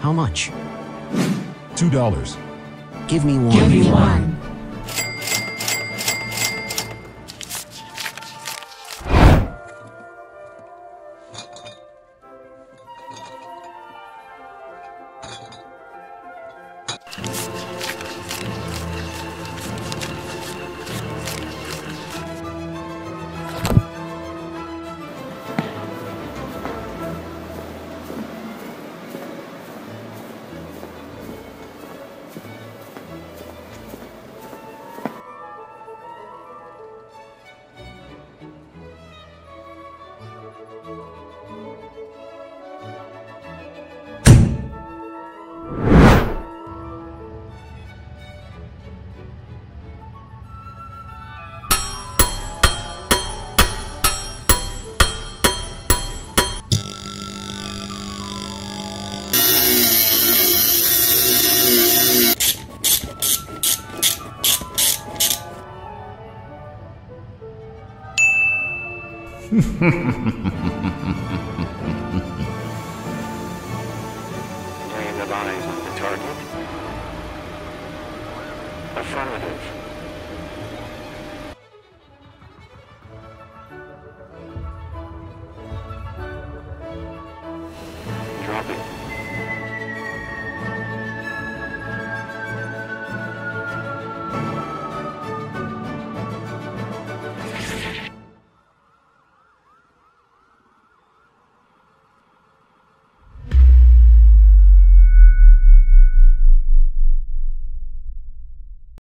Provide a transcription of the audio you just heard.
How much? Two dollars. Give me one. Give me one. The eyes on the target. Affirmative.